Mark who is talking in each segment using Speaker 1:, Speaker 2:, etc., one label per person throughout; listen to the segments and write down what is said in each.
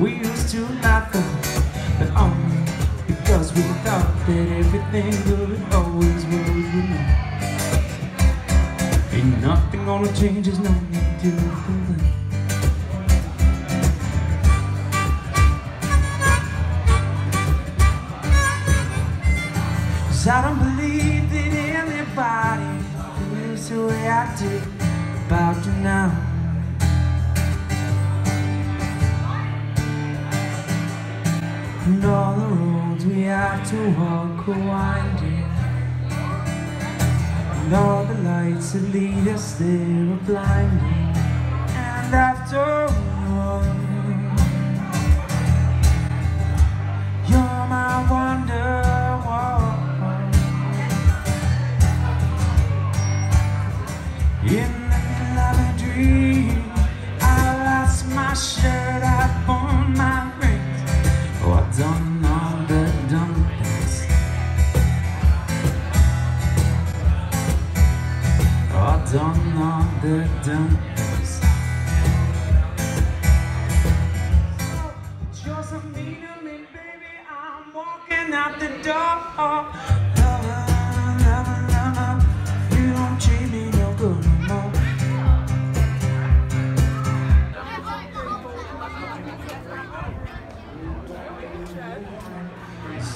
Speaker 1: We used to laugh but only because we thought that everything good always was enough. Ain't nothing gonna change, there's no need to complain. Cause I don't believe that anybody feels the way I did about you now. To walk are winding And all the lights that lead us there are blinding Done all the dumb things Just a mean to me, baby I'm walking out the door.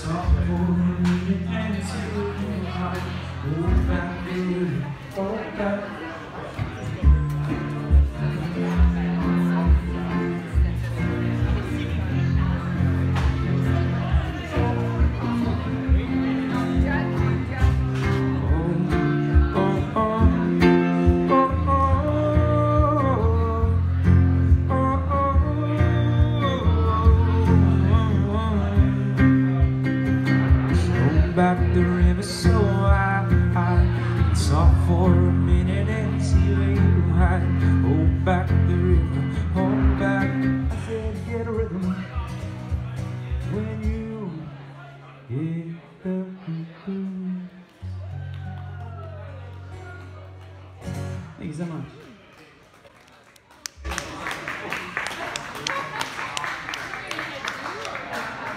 Speaker 1: Lover, back the river so high, high. It's for a minute and see where you hide. Hold back the river, hold back. I said get a rhythm when you hit the blues. Thank you so much.